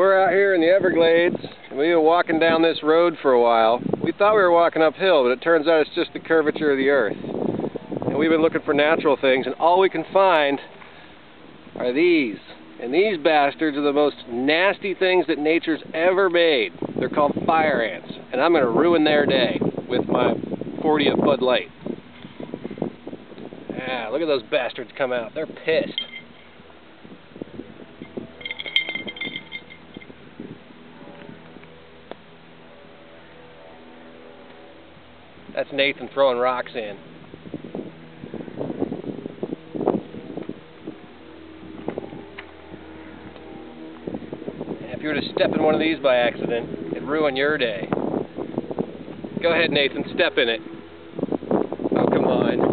we're out here in the Everglades, we've been walking down this road for a while. We thought we were walking uphill, but it turns out it's just the curvature of the earth. And we've been looking for natural things, and all we can find are these. And these bastards are the most nasty things that nature's ever made. They're called fire ants, and I'm going to ruin their day with my 40th Bud Light. Ah, look at those bastards come out. They're pissed. That's Nathan throwing rocks in. If you were to step in one of these by accident, it'd ruin your day. Go ahead, Nathan, step in it. Oh, come on.